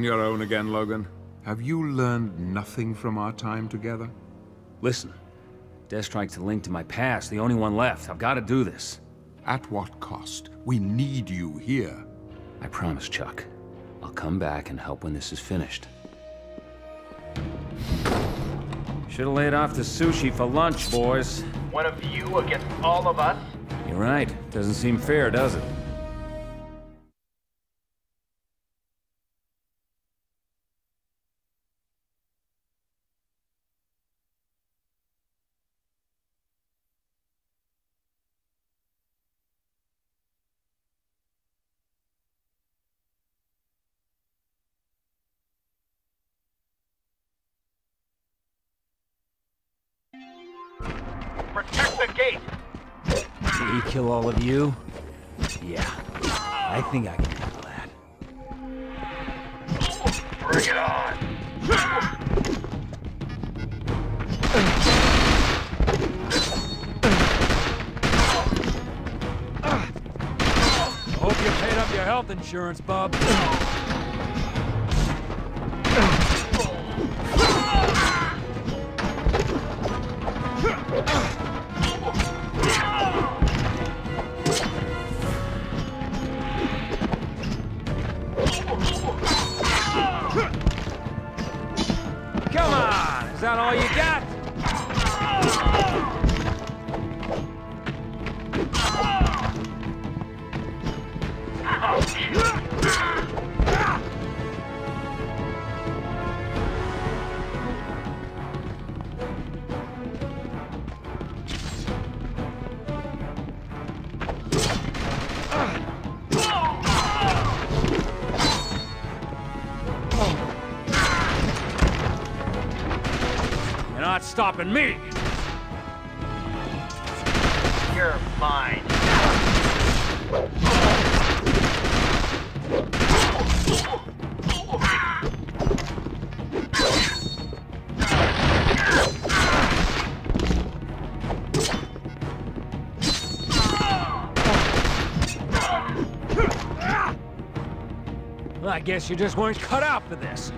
On your own again, Logan? Have you learned nothing from our time together? Listen, Deathstrike's a link to my past, the only one left. I've got to do this. At what cost? We need you here. I promise, Chuck. I'll come back and help when this is finished. Should've laid off the sushi for lunch, boys. One of you against all of us? You're right. Doesn't seem fair, does it? Protect the gate! Did he kill all of you? Yeah. I think I can handle that. Bring it on! Hope you paid up your health insurance, bub. That all you got? Stopping me! You're mine. I guess you just weren't cut out for this.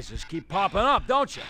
sizes keep popping up, don't you?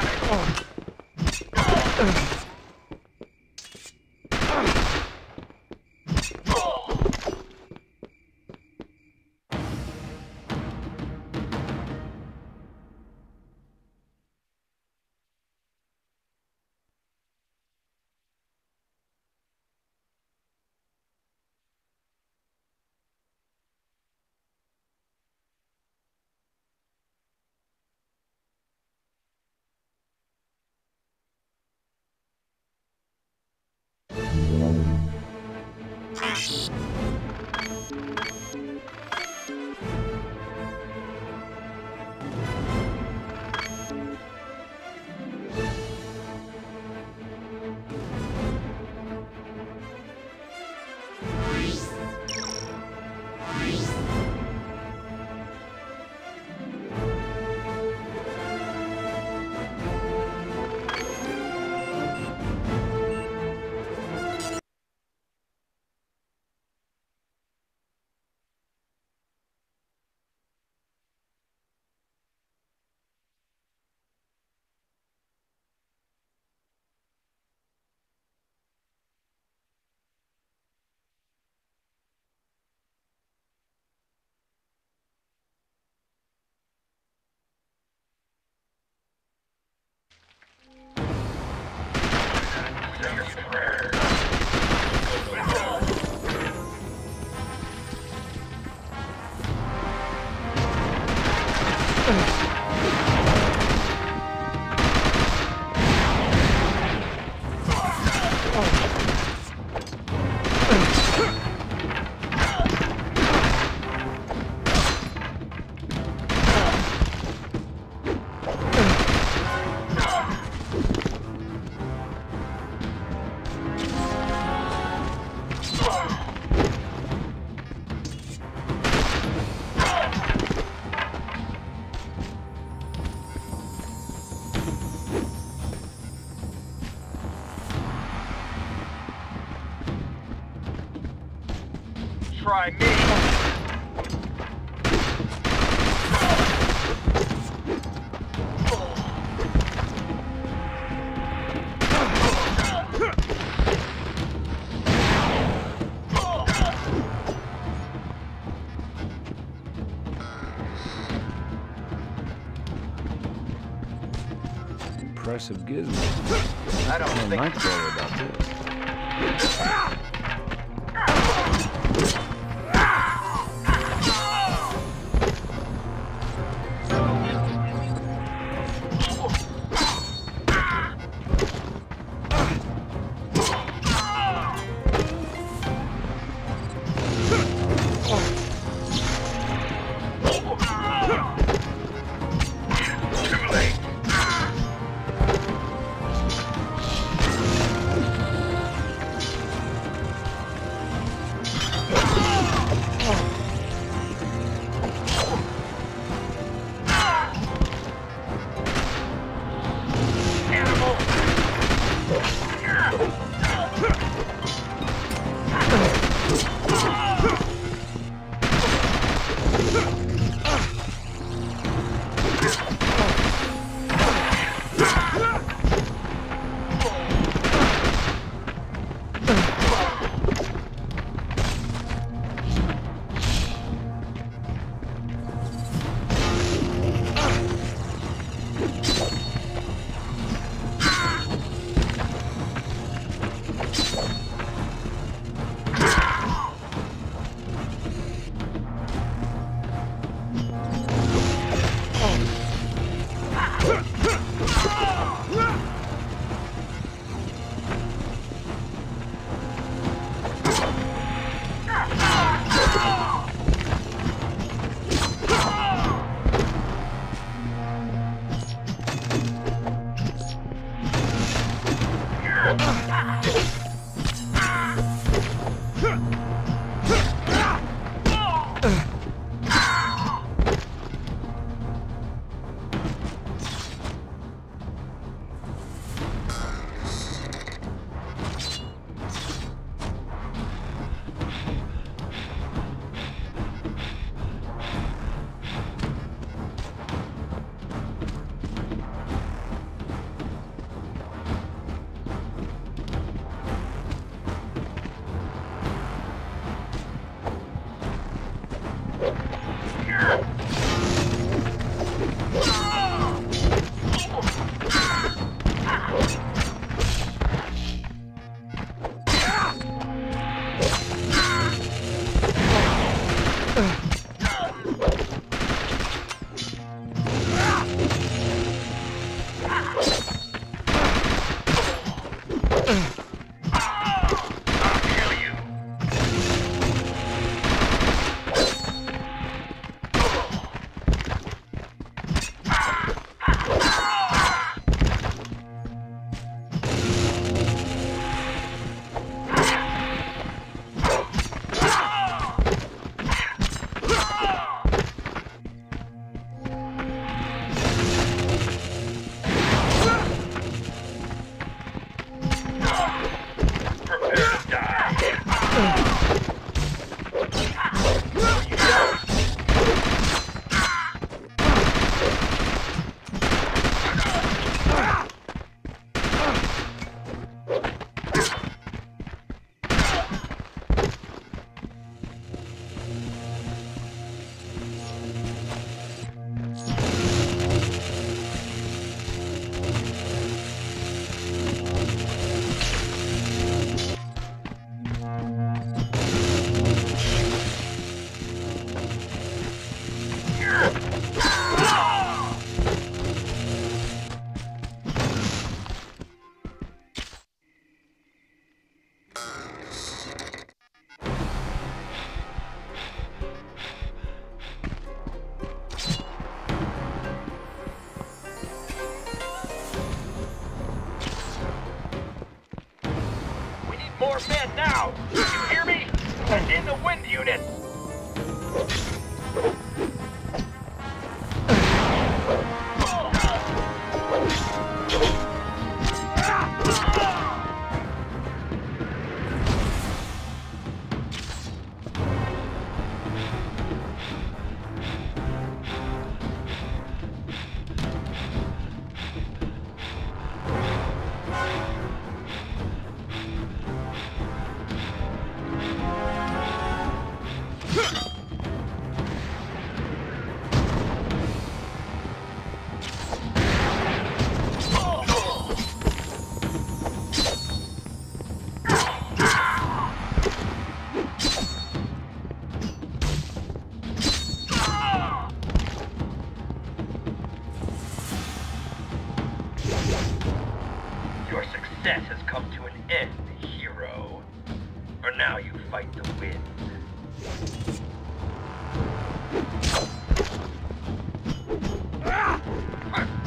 哦，这。try me. impressive gizmo. I don't think. Man now! You hear me? Send in the wind units! Now you fight the wind. You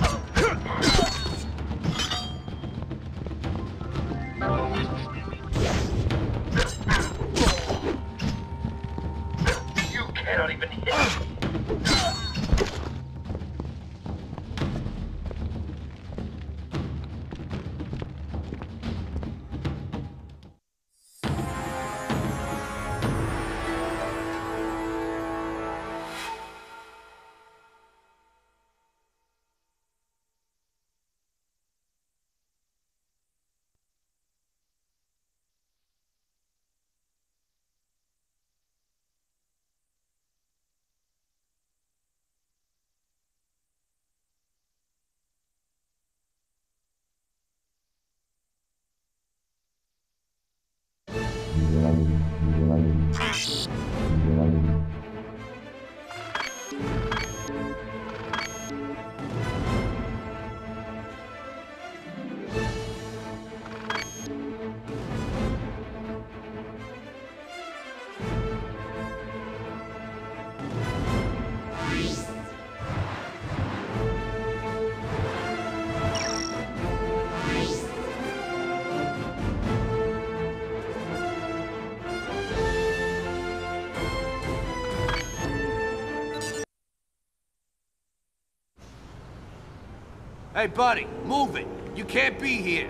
Hey, buddy, move it. You can't be here.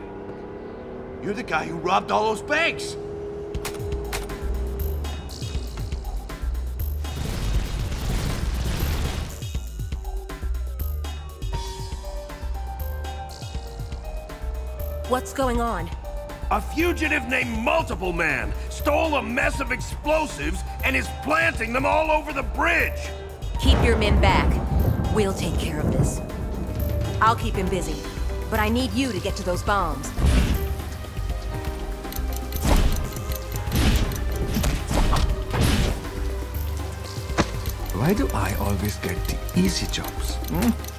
You're the guy who robbed all those banks. What's going on? A fugitive named Multiple Man stole a mess of explosives and is planting them all over the bridge. Keep your men back. We'll take care of this. I'll keep him busy, but I need you to get to those bombs. Why do I always get the easy jobs? hmm?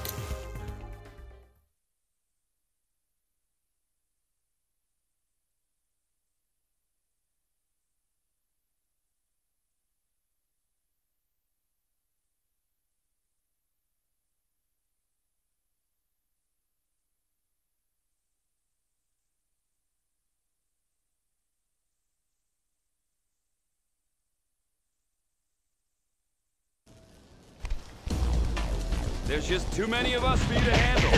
There's just too many of us for you to handle.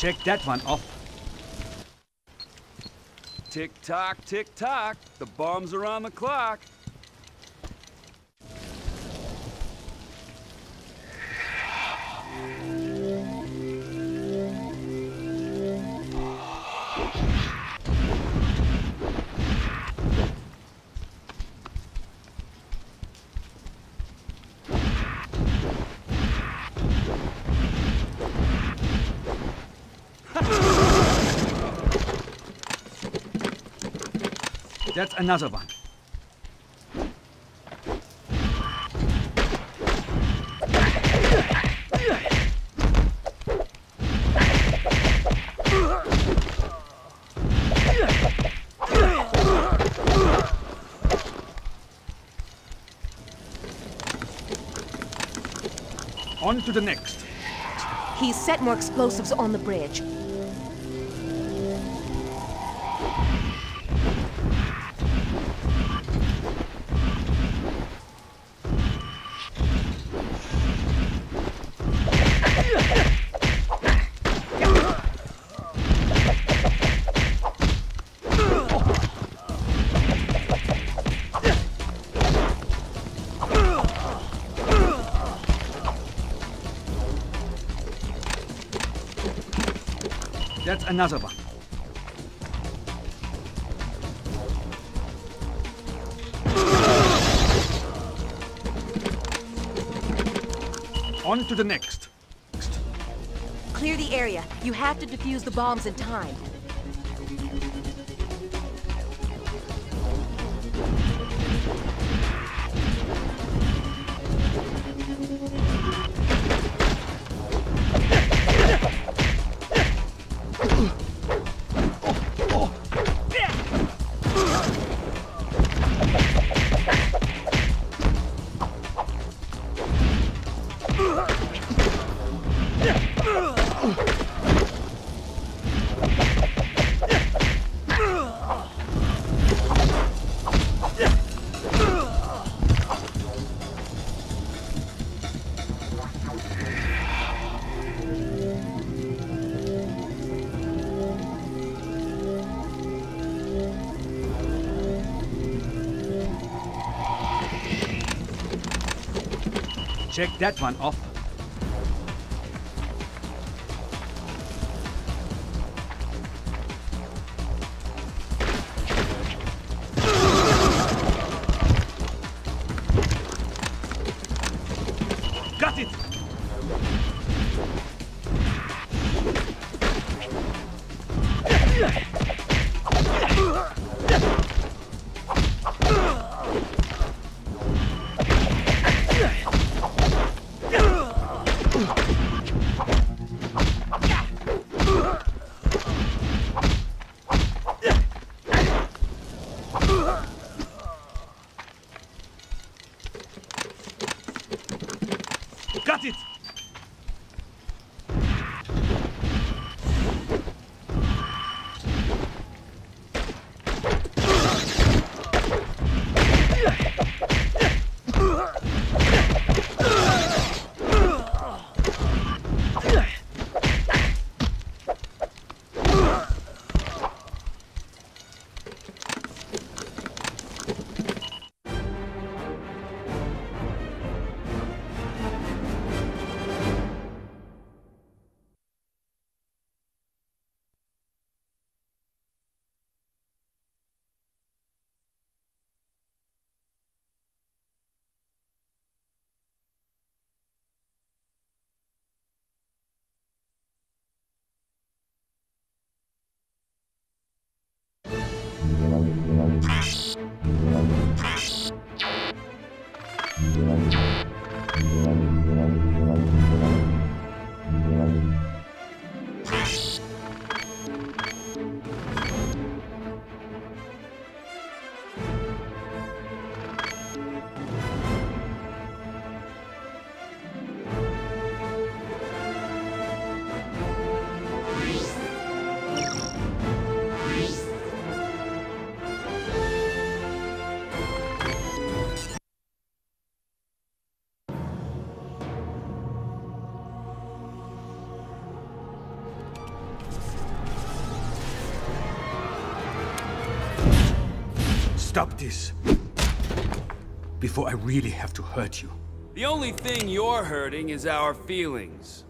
Check that one off. Tick tock, tick tock. The bombs are on the clock. That's another one. On to the next. He's set more explosives on the bridge. Another one. On to the next. Clear the area. You have to defuse the bombs in time. Check that one off. Stop this. Before I really have to hurt you. The only thing you're hurting is our feelings.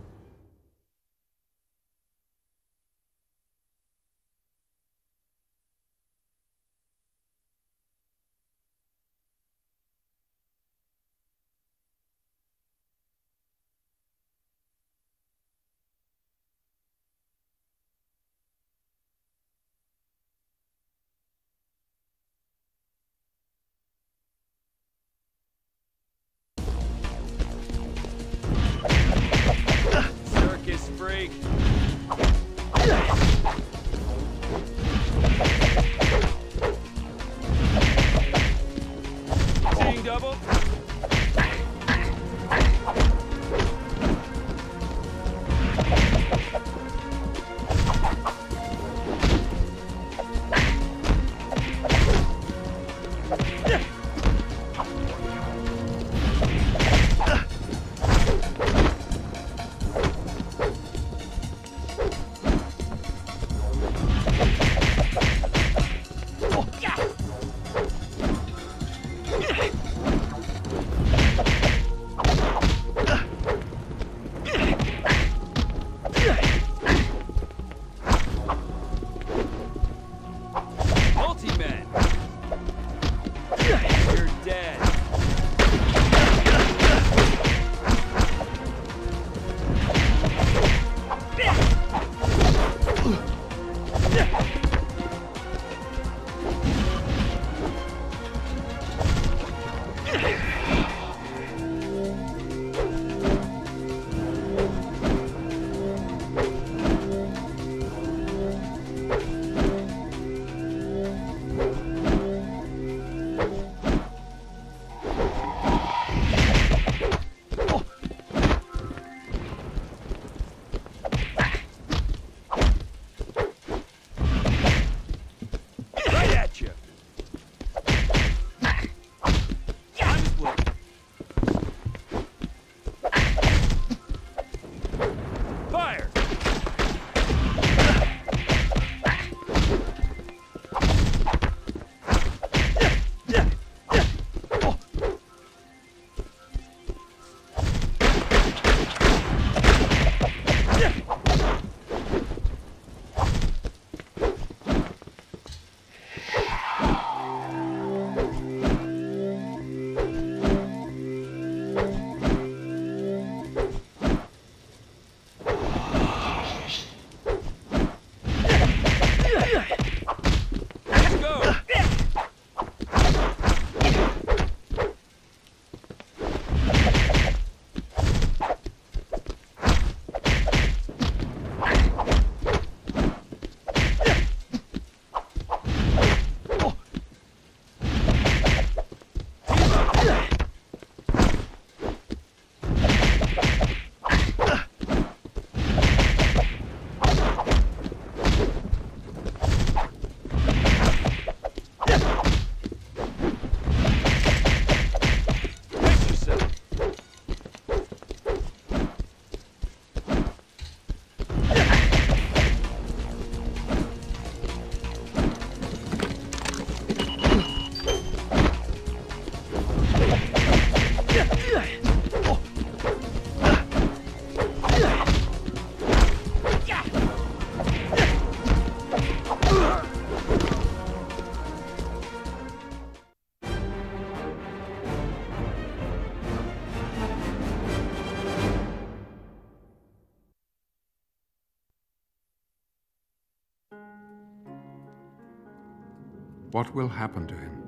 What will happen to him?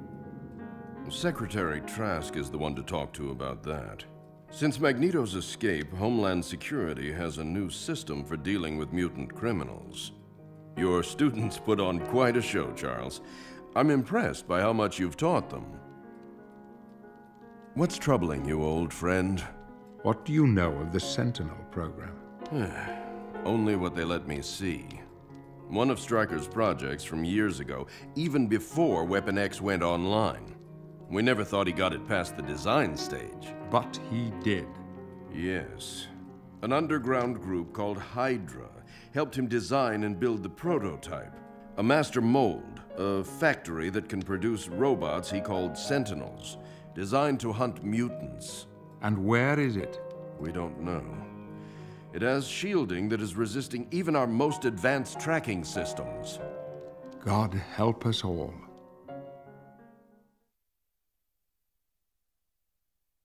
Secretary Trask is the one to talk to about that. Since Magneto's escape, Homeland Security has a new system for dealing with mutant criminals. Your students put on quite a show, Charles. I'm impressed by how much you've taught them. What's troubling you, old friend? What do you know of the Sentinel program? Only what they let me see. One of Stryker's projects from years ago, even before Weapon X went online. We never thought he got it past the design stage. But he did. Yes. An underground group called Hydra helped him design and build the prototype, a master mold A factory that can produce robots he called Sentinels, designed to hunt mutants. And where is it? We don't know. It has shielding that is resisting even our most advanced tracking systems. God help us all.